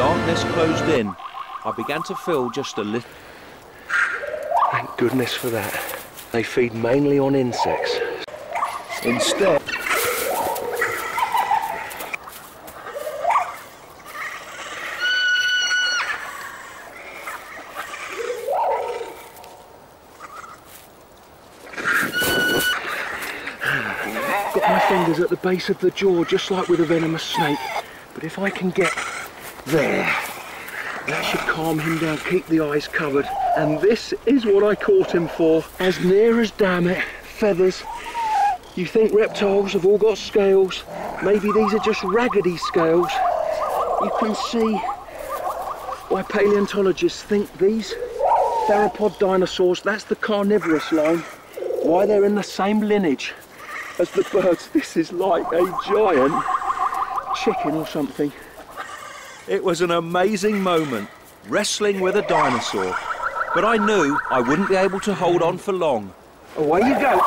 darkness closed in, I began to feel just a little... Thank goodness for that. They feed mainly on insects. Instead... Got my fingers at the base of the jaw, just like with a venomous snake. But if I can get there, that should calm him down, keep the eyes covered. And this is what I caught him for. As near as damn it, feathers. You think reptiles have all got scales? Maybe these are just raggedy scales. You can see why paleontologists think these theropod dinosaurs, that's the carnivorous line, why they're in the same lineage as the birds. This is like a giant chicken or something. It was an amazing moment, wrestling with a dinosaur. But I knew I wouldn't be able to hold on for long. Away you go.